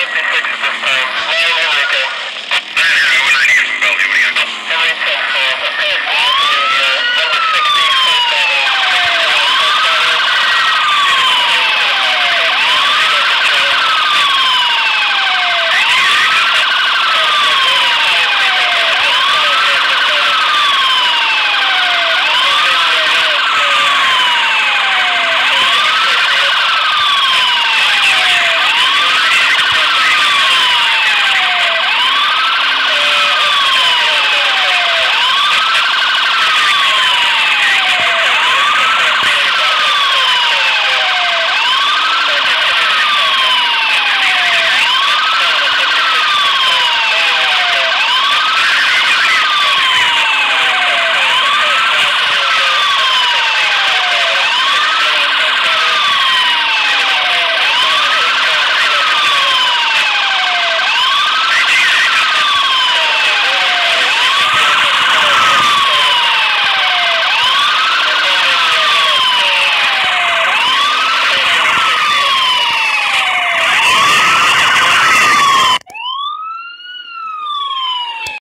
56 at this time.